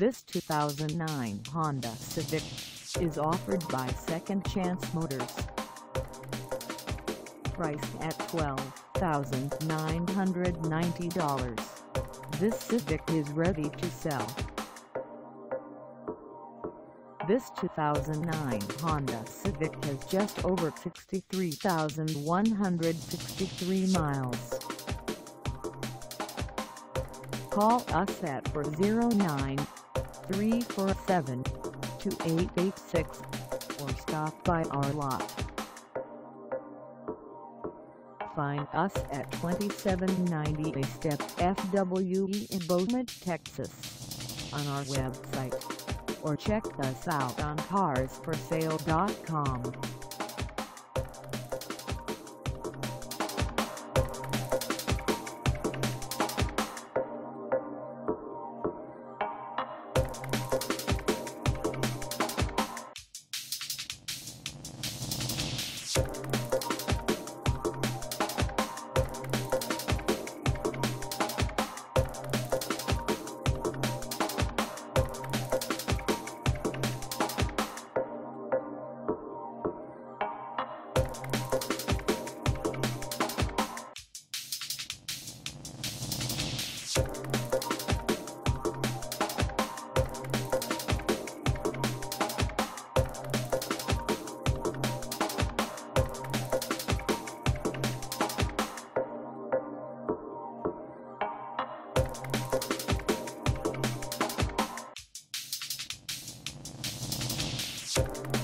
This 2009 Honda Civic is offered by Second Chance Motors. Priced at $12,990, this Civic is ready to sell. This 2009 Honda Civic has just over 63,163 miles. Call us at 409-347-2886 or stop by our lot. Find us at 2790 Eastex FWE in Beaumont, Texas on our website or check us out on carsforsale.com. Thank